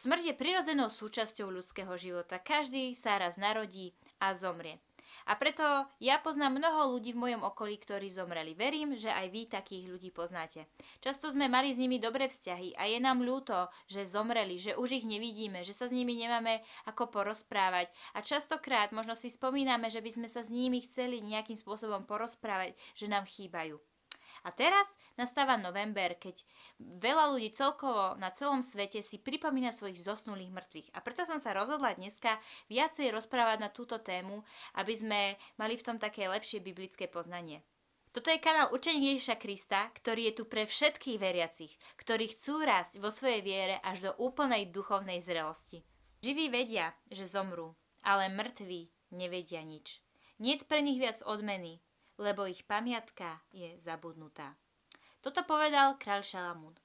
Smrť je prirodzenou súčasťou ľudského života. Každý sa raz narodí a zomrie. A preto ja poznám mnoho ľudí v mojom okolí, ktorí zomreli. Verím, že aj vy takých ľudí poznáte. Často sme mali s nimi dobré vzťahy a je nám ľúto, že zomreli, že už ich nevidíme, že sa s nimi nemáme ako porozprávať. A častokrát možno si spomíname, že by sme sa s nimi chceli nejakým spôsobom porozprávať, že nám chýbajú. A teraz nastáva november, keď veľa ľudí celkovo na celom svete si pripomína svojich zosnulých mŕtvych. A preto som sa rozhodla dneska viacej rozprávať na túto tému, aby sme mali v tom také lepšie biblické poznanie. Toto je kanál Učenie Ježiša Krista, ktorý je tu pre všetkých veriacich, ktorí chcú rásť vo svojej viere až do úplnej duchovnej zrelosti. Živí vedia, že zomrú, ale mŕtvi nevedia nič. Niet pre nich viac odmeny, lebo ich pamiatka je zabudnutá. Toto povedal kráľ Šalamún.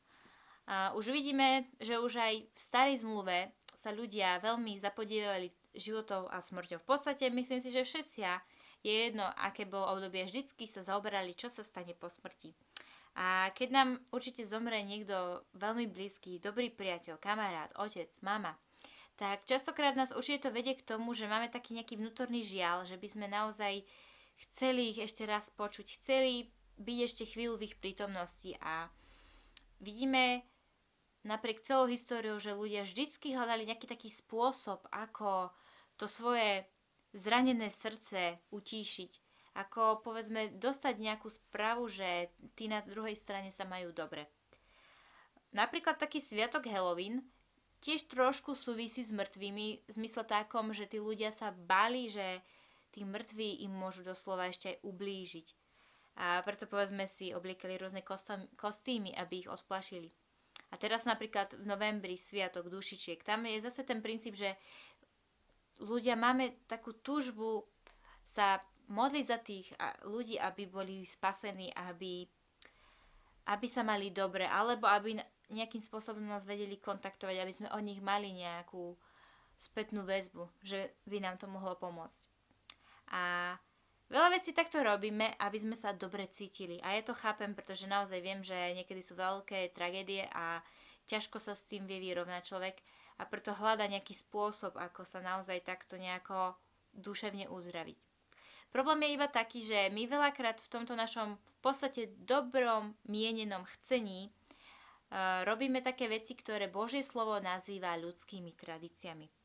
Už vidíme, že už aj v starej zmluve sa ľudia veľmi zapodievali životou a smrťou. V podstate myslím si, že všetci je jedno, aké bolo obdobie, vždycky sa zaoberali, čo sa stane po smrti. A keď nám určite zomre niekto veľmi blízky, dobrý priateľ, kamarát, otec, mama, tak častokrát nás určite to vedie k tomu, že máme taký nejaký vnútorný žiaľ, že by sme naozaj chceli ich ešte raz počuť, chceli byť ešte chvíľu v ich prítomnosti a vidíme napriek celou históriou, že ľudia vždycky hľadali nejaký taký spôsob, ako to svoje zranené srdce utíšiť. Ako povedzme dostať nejakú správu, že tí na druhej strane sa majú dobre. Napríklad taký sviatok Halloween tiež trošku súvisí s mŕtvými, v zmysle takom, že tí ľudia sa báli, že tí mŕtvi im môžu doslova ešte aj ublížiť. A preto povedzme si obliekali rôzne kostýmy, aby ich osplašili. A teraz napríklad v novembri Sviatok dušičiek. Tam je zase ten princíp, že ľudia máme takú túžbu sa modliť za tých ľudí, aby boli spasení, aby, aby sa mali dobre, alebo aby nejakým spôsobom nás vedeli kontaktovať, aby sme od nich mali nejakú spätnú väzbu, že by nám to mohlo pomôcť. A veľa vecí takto robíme, aby sme sa dobre cítili. A ja to chápem, pretože naozaj viem, že niekedy sú veľké tragédie a ťažko sa s tým vie vyrovnať človek a preto hľada nejaký spôsob, ako sa naozaj takto nejako duševne uzdraviť. Problém je iba taký, že my veľakrát v tomto našom v podstate dobrom mienenom chcení uh, robíme také veci, ktoré Božie slovo nazýva ľudskými tradíciami.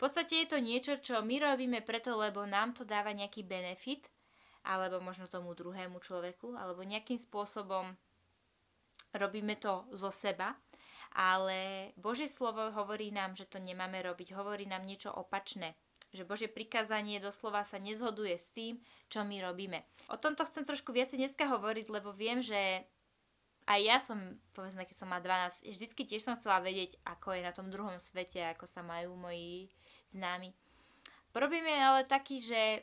Podstate je to niečo, čo my robíme preto, lebo nám to dáva nejaký benefit, alebo možno tomu druhému človeku, alebo nejakým spôsobom robíme to zo seba, ale Božie slovo hovorí nám, že to nemáme robiť, hovorí nám niečo opačné, že Božie prikázanie doslova sa nezhoduje s tým, čo my robíme. O tomto chcem trošku viacej dneska hovoriť, lebo viem, že aj ja som, povedzme, keď som má 12, vždycky tiež som chcela vedieť, ako je na tom druhom svete, ako sa majú moji známy. Problém je ale taký, že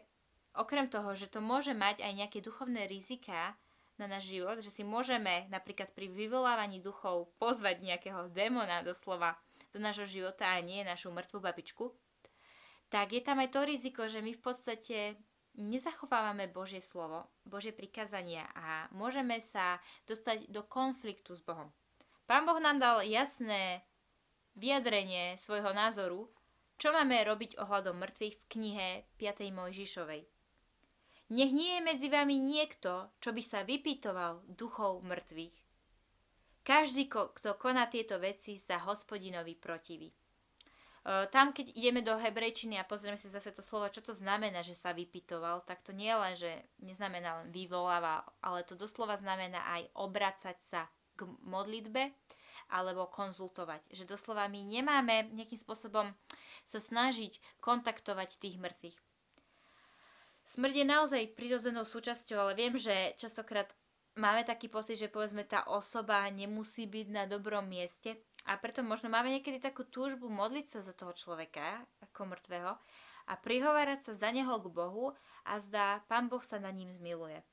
okrem toho, že to môže mať aj nejaké duchovné rizika na náš život, že si môžeme napríklad pri vyvolávaní duchov pozvať nejakého démona doslova do nášho života a nie našu mŕtvú babičku, tak je tam aj to riziko, že my v podstate nezachovávame Božie slovo, Božie prikázania a môžeme sa dostať do konfliktu s Bohom. Pán Boh nám dal jasné vyjadrenie svojho názoru čo máme robiť ohľadom mŕtvych v knihe 5. Mojžišovej? Nech nie je medzi vami niekto, čo by sa vypýtoval duchov mŕtvych. Každý, kto koná tieto veci, sa hospodinovi protiví. E, tam, keď ideme do hebrejčiny a pozrieme si zase to slovo, čo to znamená, že sa vypytoval, tak to nie len, že neznamená len vyvoláva, ale to doslova znamená aj obracať sa k modlitbe alebo konzultovať. Že doslova my nemáme nejakým spôsobom sa snažiť kontaktovať tých mŕtvych. Smrť je naozaj prirodzenou súčasťou, ale viem, že častokrát máme taký pocit, že povedzme tá osoba nemusí byť na dobrom mieste a preto možno máme niekedy takú túžbu modliť sa za toho človeka ako mŕtvého a prihovárať sa za neho k Bohu a zdá, Pán Boh sa na ním zmiluje.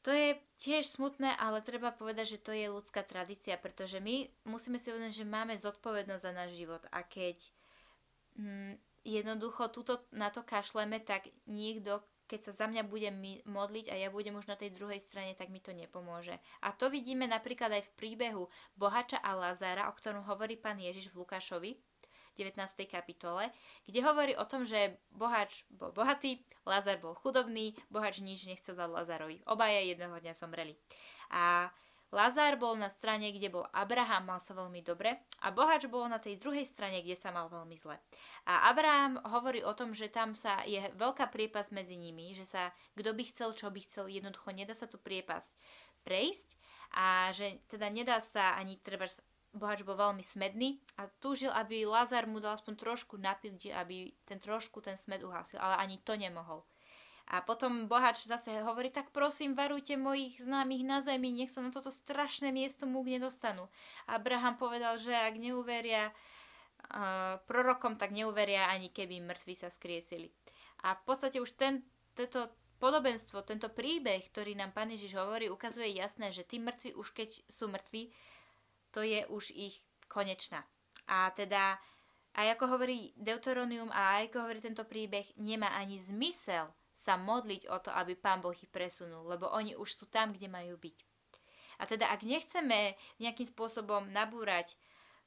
To je tiež smutné, ale treba povedať, že to je ľudská tradícia, pretože my musíme si uvedomiť, že máme zodpovednosť za náš život a keď hm, jednoducho túto, na to kašleme, tak niekto, keď sa za mňa budem modliť a ja budem už na tej druhej strane, tak mi to nepomôže. A to vidíme napríklad aj v príbehu Bohača a Lazára, o ktorom hovorí pán Ježiš v Lukášovi, 19. kapitole, kde hovorí o tom, že Bohač bol bohatý, Lazar bol chudobný, Bohač nič nechcel dať Lazarovi. Obaja jedného dňa zomreli. A Lazár bol na strane, kde bol Abraham, mal sa veľmi dobre a Bohač bol na tej druhej strane, kde sa mal veľmi zle. A Abraham hovorí o tom, že tam sa je veľká priepas medzi nimi, že sa kto by chcel, čo by chcel, jednoducho nedá sa tu priepas prejsť a že teda nedá sa ani treba Bohač bol veľmi smedný a túžil, aby Lazar mu dal aspoň trošku napiť, aby ten trošku ten smed uhasil, ale ani to nemohol. A potom bohač zase hovorí, tak prosím, varujte mojich známych na zemi, nech sa na toto strašné miesto múk nedostanú. Abraham povedal, že ak neuveria uh, prorokom, tak neuveria ani keby mŕtvi sa skriesili. A v podstate už ten, tento podobenstvo, tento príbeh, ktorý nám Pán Ježiš hovorí, ukazuje jasné, že tí mŕtvi už keď sú mŕtvi, to je už ich konečná. A teda, aj ako hovorí Deuteronium a aj ako hovorí tento príbeh, nemá ani zmysel sa modliť o to, aby Pán Boh ich presunul, lebo oni už sú tam, kde majú byť. A teda ak nechceme nejakým spôsobom nabúrať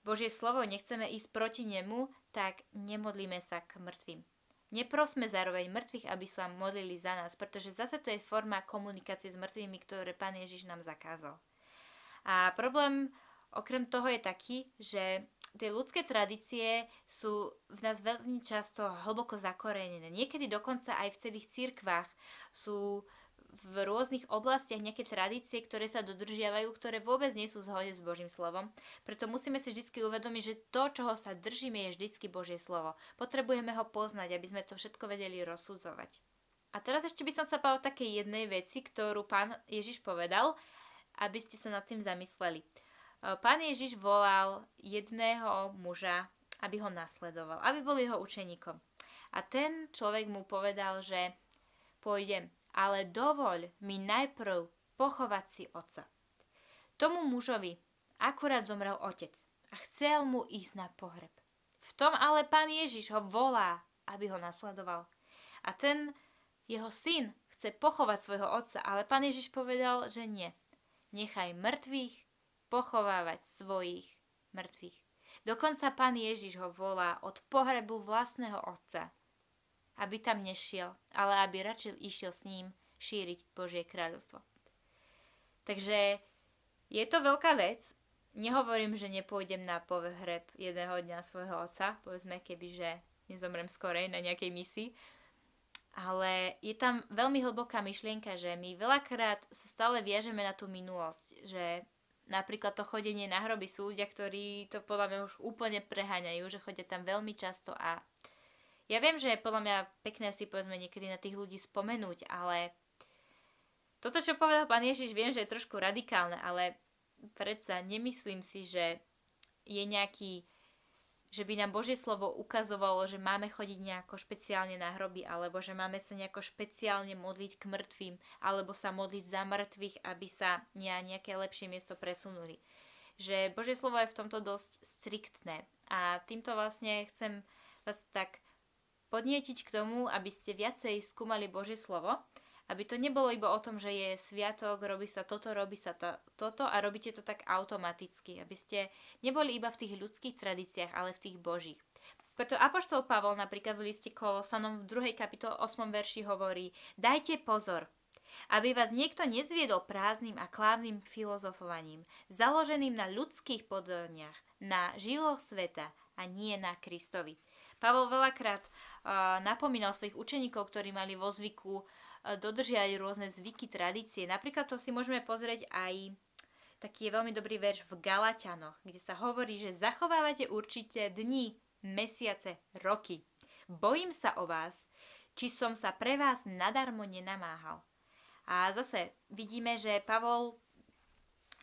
Božie slovo, nechceme ísť proti nemu, tak nemodlíme sa k mŕtvým. Neprosme zároveň mŕtvych, aby sa modlili za nás, pretože zase to je forma komunikácie s mŕtvými, ktoré Pán Ježiš nám zakázal. A problém okrem toho je taký, že tie ľudské tradície sú v nás veľmi často hlboko zakorenené. Niekedy dokonca aj v celých cirkvách sú v rôznych oblastiach nejaké tradície, ktoré sa dodržiavajú, ktoré vôbec nie sú v zhode s Božím slovom. Preto musíme si vždy uvedomiť, že to, čoho sa držíme, je vždy Božie slovo. Potrebujeme ho poznať, aby sme to všetko vedeli rozsudzovať. A teraz ešte by som sa povedal také jednej veci, ktorú pán Ježiš povedal, aby ste sa nad tým zamysleli. Pán Ježiš volal jedného muža, aby ho nasledoval, aby bol jeho učeníkom. A ten človek mu povedal, že pôjdem, ale dovoľ mi najprv pochovať si otca. Tomu mužovi akurát zomrel otec a chcel mu ísť na pohreb. V tom ale pán Ježiš ho volá, aby ho nasledoval. A ten jeho syn chce pochovať svojho otca, ale pán Ježiš povedal, že nie. Nechaj mŕtvych pochovávať svojich mŕtvych. Dokonca pán Ježiš ho volá od pohrebu vlastného otca, aby tam nešiel, ale aby radšej išiel s ním šíriť Božie kráľovstvo. Takže je to veľká vec. Nehovorím, že nepôjdem na pohreb jedného dňa svojho otca, povedzme, keby že nezomrem skorej na nejakej misii, ale je tam veľmi hlboká myšlienka, že my veľakrát sa stále viažeme na tú minulosť, že Napríklad to chodenie na hroby sú ľudia, ktorí to podľa mňa už úplne preháňajú, že chodia tam veľmi často a ja viem, že je podľa mňa pekné si povedzme niekedy na tých ľudí spomenúť, ale toto, čo povedal pán Ježiš, viem, že je trošku radikálne, ale predsa nemyslím si, že je nejaký že by nám Božie slovo ukazovalo, že máme chodiť nejako špeciálne na hroby, alebo že máme sa nejako špeciálne modliť k mŕtvým, alebo sa modliť za mŕtvych, aby sa nejaké lepšie miesto presunuli. Že Božie slovo je v tomto dosť striktné. A týmto vlastne chcem vás tak podnietiť k tomu, aby ste viacej skúmali Božie slovo aby to nebolo iba o tom, že je sviatok, robí sa toto, robí sa to, toto a robíte to tak automaticky. Aby ste neboli iba v tých ľudských tradíciách, ale v tých božích. Preto Apoštol Pavol napríklad v liste Kolosanom v 2. kapitole 8. verši hovorí Dajte pozor, aby vás niekto nezviedol prázdnym a klávnym filozofovaním, založeným na ľudských podľaniach, na živoch sveta a nie na Kristovi. Pavol veľakrát uh, napomínal svojich učeníkov, ktorí mali vo zvyku dodržiať rôzne zvyky, tradície. Napríklad to si môžeme pozrieť aj taký je veľmi dobrý verš v Galatianoch, kde sa hovorí, že zachovávate určite dni, mesiace, roky. Bojím sa o vás, či som sa pre vás nadarmo nenamáhal. A zase vidíme, že Pavol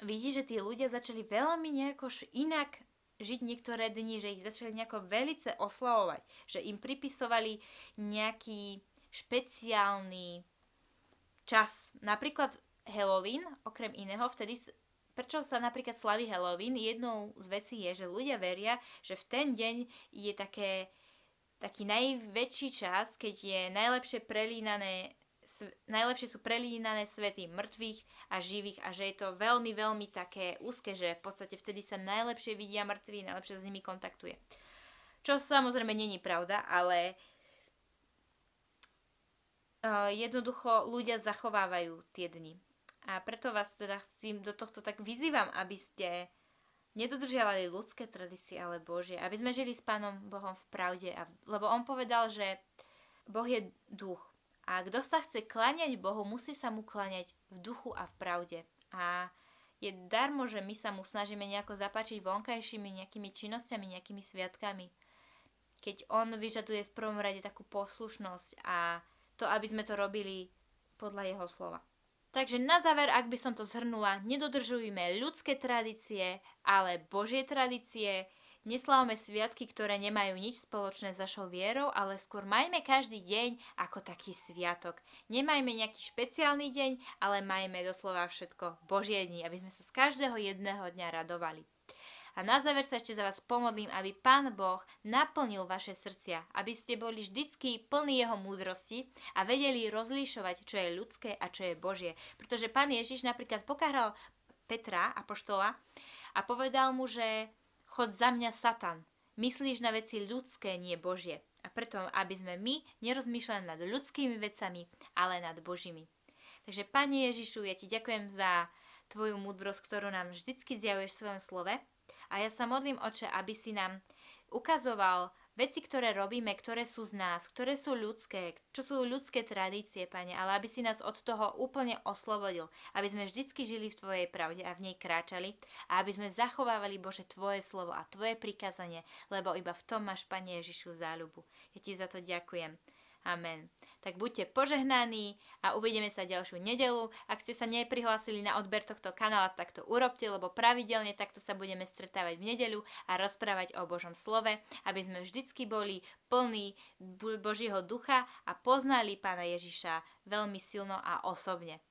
vidí, že tí ľudia začali veľmi nejako inak žiť niektoré dni, že ich začali nejako velice oslavovať, že im pripisovali nejaký špeciálny čas. Napríklad Halloween, okrem iného, vtedy prečo sa napríklad slaví Halloween, jednou z vecí je, že ľudia veria, že v ten deň je také, taký najväčší čas, keď je najlepšie prelínané najlepšie sú prelínané svety mŕtvych a živých a že je to veľmi, veľmi také úzke, že v podstate vtedy sa najlepšie vidia mŕtvi, najlepšie sa s nimi kontaktuje. Čo samozrejme není pravda, ale jednoducho ľudia zachovávajú tie dni. A preto vás teda chcem do tohto tak vyzývam, aby ste nedodržiavali ľudské tradície, ale Božie. Aby sme žili s Pánom Bohom v pravde. A, lebo on povedal, že Boh je duch. A kto sa chce kláňať Bohu, musí sa mu kláňať v duchu a v pravde. A je darmo, že my sa mu snažíme nejako zapáčiť vonkajšími nejakými činnosťami, nejakými sviatkami. Keď on vyžaduje v prvom rade takú poslušnosť a to, aby sme to robili podľa jeho slova. Takže na záver, ak by som to zhrnula, nedodržujme ľudské tradície, ale Božie tradície, Neslávame sviatky, ktoré nemajú nič spoločné s našou vierou, ale skôr majme každý deň ako taký sviatok. Nemajme nejaký špeciálny deň, ale majme doslova všetko Božie dni, aby sme sa z každého jedného dňa radovali. A na záver sa ešte za vás pomodlím, aby Pán Boh naplnil vaše srdcia, aby ste boli vždycky plní Jeho múdrosti a vedeli rozlíšovať, čo je ľudské a čo je Božie. Pretože Pán Ježiš napríklad pokáral Petra, apoštola, a povedal mu, že Chod za mňa, Satan. Myslíš na veci ľudské, nie Božie. A preto, aby sme my nerozmýšľali nad ľudskými vecami, ale nad Božími. Takže, Pane Ježišu, ja ti ďakujem za tvoju múdrosť, ktorú nám vždycky zjavuješ v svojom slove. A ja sa modlím, Oče, aby si nám ukazoval veci, ktoré robíme, ktoré sú z nás, ktoré sú ľudské, čo sú ľudské tradície, Pane, ale aby si nás od toho úplne oslobodil, aby sme vždycky žili v Tvojej pravde a v nej kráčali a aby sme zachovávali, Bože, Tvoje slovo a Tvoje prikázanie, lebo iba v tom máš, Pane Ježišu, záľubu. Ja Ti za to ďakujem. Amen. Tak buďte požehnaní a uvidíme sa ďalšiu nedelu. Ak ste sa neprihlásili na odber tohto kanála, tak to urobte, lebo pravidelne takto sa budeme stretávať v nedeľu a rozprávať o Božom slove, aby sme vždycky boli plní Božieho ducha a poznali Pána Ježiša veľmi silno a osobne.